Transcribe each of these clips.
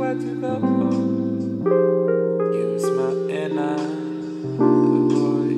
where to go. Use my inner voice.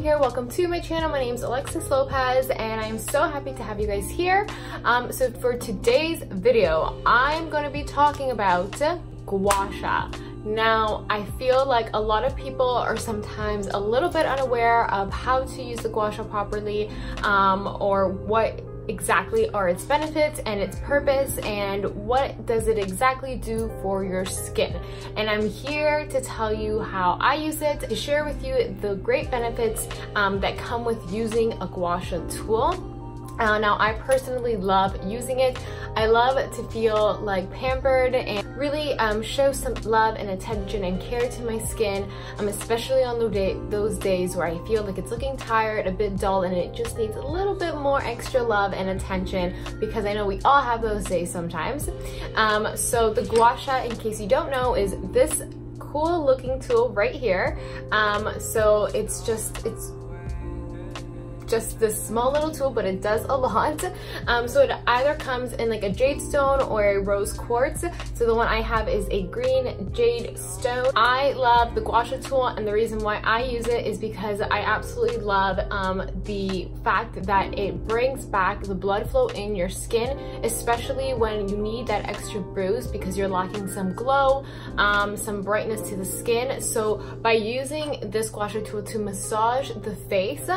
Here, welcome to my channel. My name is Alexis Lopez and I'm so happy to have you guys here. Um, so for today's video, I'm going to be talking about gua sha. Now, I feel like a lot of people are sometimes a little bit unaware of how to use the gua sha properly um, or what exactly are its benefits and its purpose and what does it exactly do for your skin. And i'm here to tell you how i use it to share with you the great benefits um, that come with using a gua sha tool uh, now I personally love using it. I love to feel like pampered and really um, show some love and attention and care to my skin, um, especially on the day, those days where I feel like it's looking tired, a bit dull, and it just needs a little bit more extra love and attention because I know we all have those days sometimes. Um, so the gua sha, in case you don't know, is this cool looking tool right here. Um, so it's just, it's just this small little tool, but it does a lot. Um, so it either comes in like a jade stone or a rose quartz. So the one I have is a green jade stone. I love the gua sha tool and the reason why I use it is because I absolutely love um, the fact that it brings back the blood flow in your skin, especially when you need that extra boost because you're lacking some glow, um, some brightness to the skin. So by using this gua sha tool to massage the face,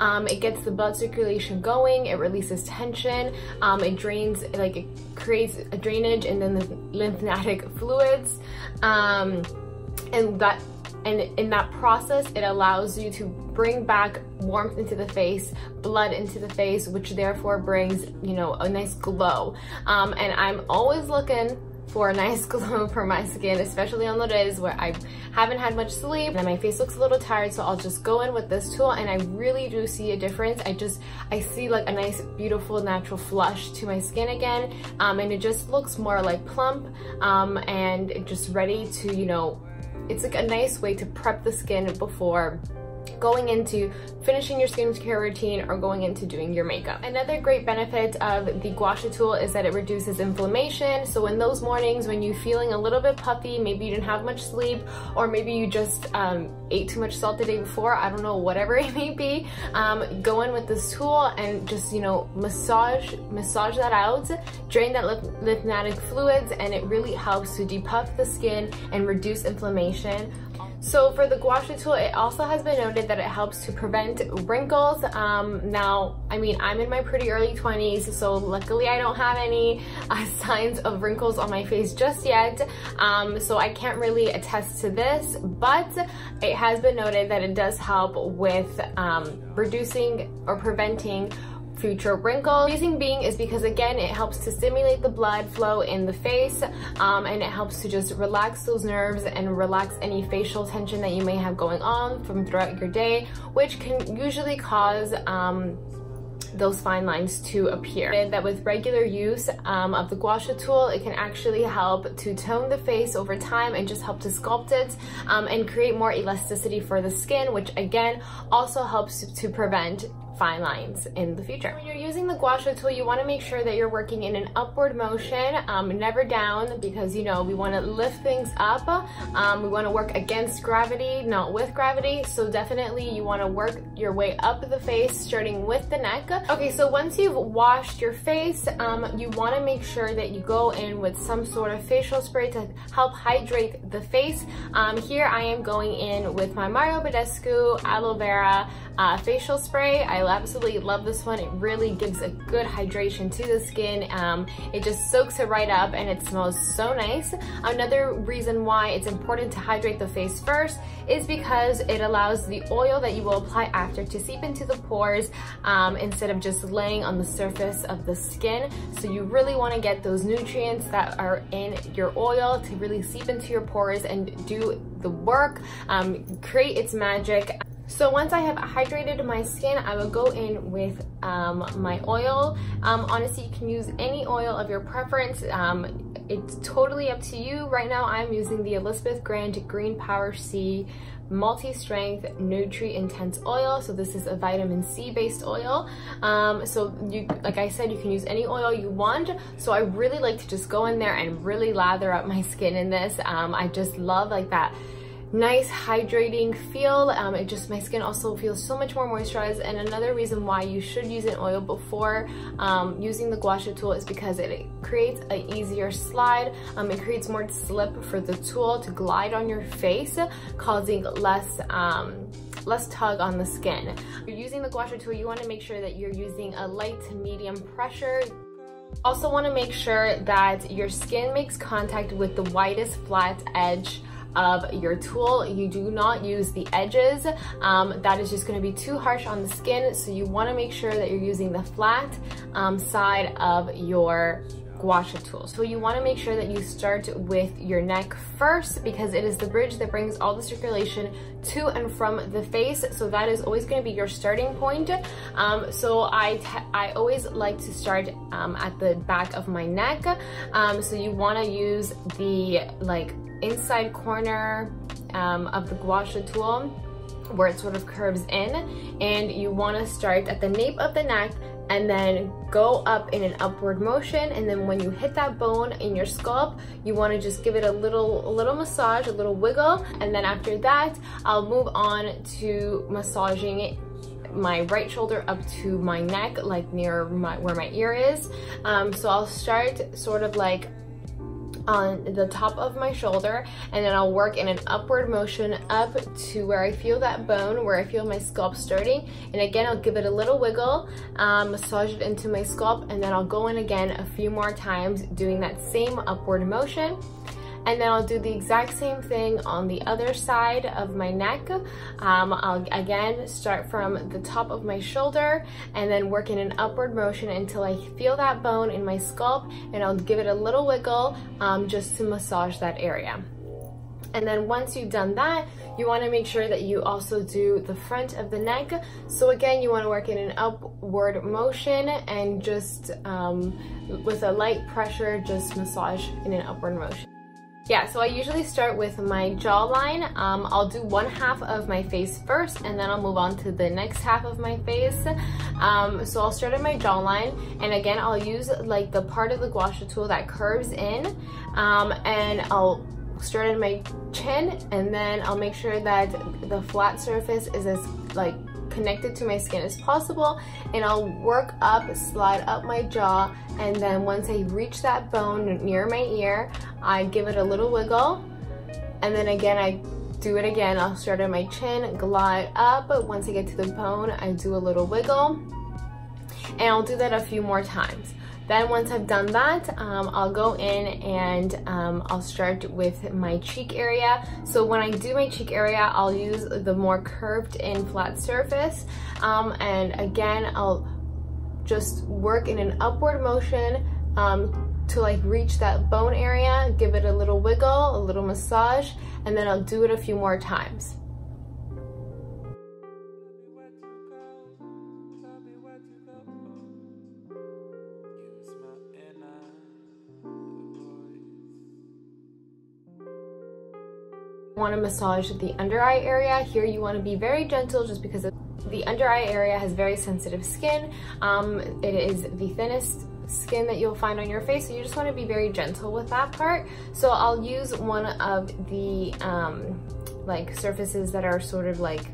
um, it gets the blood circulation going, it releases tension, um, it drains, like it creates a drainage and then the lymphatic fluids. Um, and that and in that process it allows you to bring back warmth into the face blood into the face which therefore brings you know a nice glow um, and i'm always looking for a nice glow for my skin, especially on the days where I haven't had much sleep and my face looks a little tired. So I'll just go in with this tool and I really do see a difference. I just, I see like a nice, beautiful, natural flush to my skin again. Um, and it just looks more like plump um, and just ready to, you know, it's like a nice way to prep the skin before going into finishing your skincare routine or going into doing your makeup. Another great benefit of the gua sha tool is that it reduces inflammation. So in those mornings when you're feeling a little bit puffy, maybe you didn't have much sleep, or maybe you just um, ate too much salt the day before, I don't know, whatever it may be, um, go in with this tool and just, you know, massage, massage that out, drain that lymphatic fluids, and it really helps to depuff the skin and reduce inflammation. So for the gua sha tool, it also has been noted that it helps to prevent wrinkles. Um, now, I mean, I'm in my pretty early 20s, so luckily I don't have any uh, signs of wrinkles on my face just yet. Um, so I can't really attest to this, but it has been noted that it does help with um, reducing or preventing future wrinkles. Reason being is because again, it helps to stimulate the blood flow in the face um, and it helps to just relax those nerves and relax any facial tension that you may have going on from throughout your day, which can usually cause um, those fine lines to appear. And that with regular use um, of the gua sha tool, it can actually help to tone the face over time and just help to sculpt it um, and create more elasticity for the skin, which again also helps to prevent fine lines in the future. When you're using the gua sha tool, you wanna make sure that you're working in an upward motion, um, never down, because you know, we wanna lift things up. Um, we wanna work against gravity, not with gravity. So definitely you wanna work your way up the face, starting with the neck. Okay, so once you've washed your face, um, you wanna make sure that you go in with some sort of facial spray to help hydrate the face. Um, here I am going in with my Mario Badescu Aloe Vera uh, facial spray. I absolutely love this one. It really gives a good hydration to the skin. Um, it just soaks it right up and it smells so nice. Another reason why it's important to hydrate the face first is because it allows the oil that you will apply after to seep into the pores um, instead of just laying on the surface of the skin. So you really wanna get those nutrients that are in your oil to really seep into your pores and do the work, um, create its magic. So once I have hydrated my skin, I will go in with um, my oil. Um, honestly, you can use any oil of your preference. Um, it's totally up to you. Right now, I'm using the Elizabeth Grant Green Power C multi-strength nutri intense oil so this is a vitamin c based oil um, so you like i said you can use any oil you want so i really like to just go in there and really lather up my skin in this um, i just love like that nice hydrating feel um, it just my skin also feels so much more moisturized and another reason why you should use an oil before um, using the gua sha tool is because it creates an easier slide um, it creates more slip for the tool to glide on your face causing less um, less tug on the skin. If you're using the gua sha tool, you wanna make sure that you're using a light to medium pressure. Also wanna make sure that your skin makes contact with the widest flat edge of your tool. You do not use the edges. Um, that is just gonna be too harsh on the skin. So you wanna make sure that you're using the flat um, side of your gua sha tool. So you wanna make sure that you start with your neck first because it is the bridge that brings all the circulation to and from the face. So that is always gonna be your starting point. Um, so I, I always like to start um, at the back of my neck. Um, so you wanna use the like inside corner um, of the gua sha tool where it sort of curves in and you want to start at the nape of the neck and then go up in an upward motion and then when you hit that bone in your scalp you want to just give it a little a little massage a little wiggle and then after that I'll move on to massaging my right shoulder up to my neck like near my where my ear is. Um, so I'll start sort of like on the top of my shoulder and then I'll work in an upward motion up to where I feel that bone, where I feel my scalp starting. And again, I'll give it a little wiggle, um, massage it into my scalp, and then I'll go in again a few more times doing that same upward motion and then I'll do the exact same thing on the other side of my neck. Um, I'll again start from the top of my shoulder and then work in an upward motion until I feel that bone in my scalp and I'll give it a little wiggle um, just to massage that area. And then once you've done that, you wanna make sure that you also do the front of the neck. So again, you wanna work in an upward motion and just um, with a light pressure, just massage in an upward motion. Yeah, so I usually start with my jawline. Um, I'll do one half of my face first and then I'll move on to the next half of my face. Um, so I'll start at my jawline and again, I'll use like the part of the gua sha tool that curves in um, and I'll start at my chin and then I'll make sure that the flat surface is as like connected to my skin as possible and I'll work up, slide up my jaw and then once I reach that bone near my ear, I give it a little wiggle and then again I do it again. I'll start at my chin, glide up. Once I get to the bone, I do a little wiggle and I'll do that a few more times. Then once I've done that, um, I'll go in and um, I'll start with my cheek area. So when I do my cheek area, I'll use the more curved in flat surface. Um, and again, I'll just work in an upward motion um, to like reach that bone area, give it a little wiggle, a little massage, and then I'll do it a few more times. Want to massage the under eye area. Here you want to be very gentle just because the under eye area has very sensitive skin. Um, it is the thinnest skin that you'll find on your face so you just want to be very gentle with that part so I'll use one of the um, like surfaces that are sort of like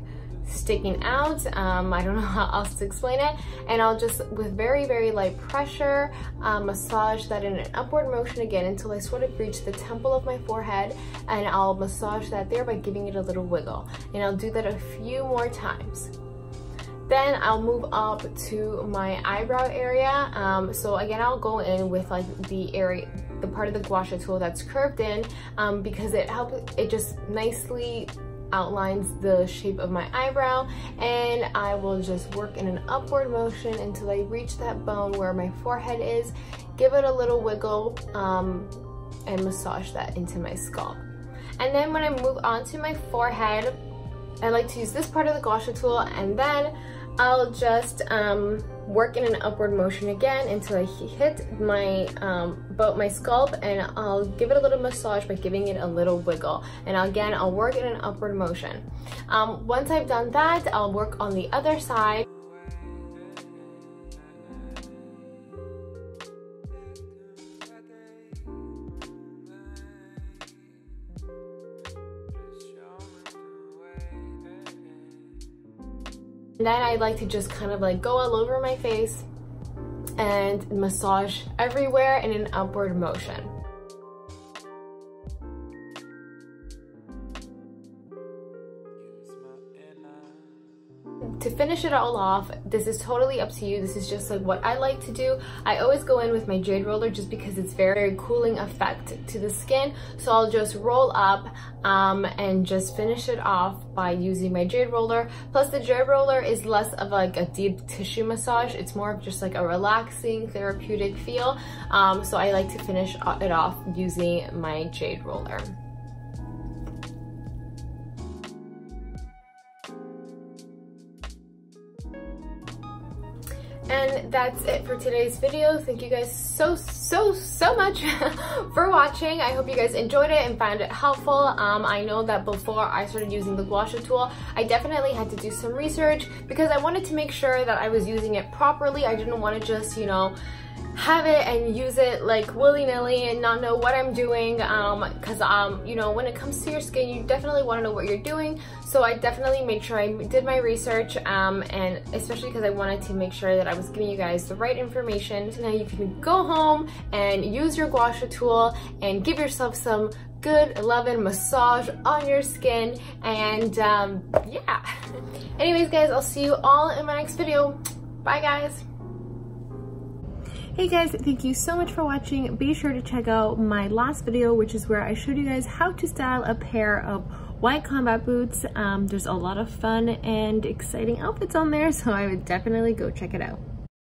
sticking out. Um, I don't know how else to explain it. And I'll just, with very, very light pressure, uh, massage that in an upward motion again until I sort of reach the temple of my forehead. And I'll massage that there by giving it a little wiggle. And I'll do that a few more times. Then I'll move up to my eyebrow area. Um, so again, I'll go in with like the area, the part of the gua sha tool that's curved in um, because it helps, it just nicely outlines the shape of my eyebrow and I will just work in an upward motion until I reach that bone where my forehead is, give it a little wiggle um, and massage that into my scalp. And then when I move on to my forehead, I like to use this part of the gua sha tool and then I'll just um, work in an upward motion again until I hit my um, both my scalp and I'll give it a little massage by giving it a little wiggle. And again I'll work in an upward motion. Um, once I've done that I'll work on the other side then I like to just kind of like go all over my face and massage everywhere in an upward motion. Finish it all off, this is totally up to you. This is just like what I like to do. I always go in with my jade roller just because it's very, very cooling effect to the skin. So I'll just roll up um, and just finish it off by using my jade roller. Plus the jade roller is less of like a deep tissue massage. It's more of just like a relaxing therapeutic feel. Um, so I like to finish it off using my jade roller. That's it for today's video. Thank you guys so, so, so much for watching. I hope you guys enjoyed it and found it helpful. Um, I know that before I started using the gua sha tool, I definitely had to do some research because I wanted to make sure that I was using it properly. I didn't want to just, you know, have it and use it like willy-nilly and not know what I'm doing Um, because um, um, you know when it comes to your skin you definitely want to know what you're doing. So I definitely made sure I did my research um, and especially because I wanted to make sure that I was giving you guys the right information. So now you can go home and use your gua sha tool and give yourself some good loving massage on your skin. And um, yeah. Anyways guys I'll see you all in my next video. Bye guys Hey guys, thank you so much for watching. Be sure to check out my last video, which is where I showed you guys how to style a pair of white combat boots. Um, there's a lot of fun and exciting outfits on there, so I would definitely go check it out.